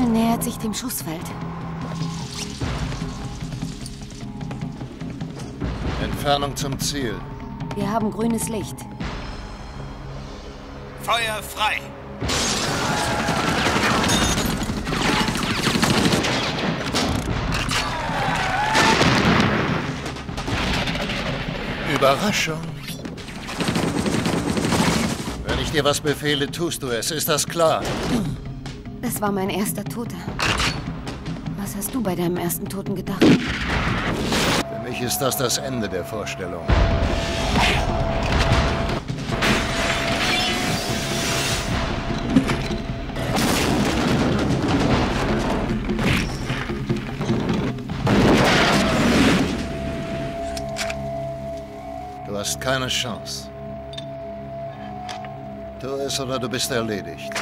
Ziel nähert sich dem Schussfeld. Entfernung zum Ziel. Wir haben grünes Licht. Feuer frei! Überraschung. Wenn ich dir was befehle, tust du es. Ist das klar? Das war mein erster Toter. Was hast du bei deinem ersten Toten gedacht? Für mich ist das das Ende der Vorstellung. Du hast keine Chance. Tu es oder du bist erledigt.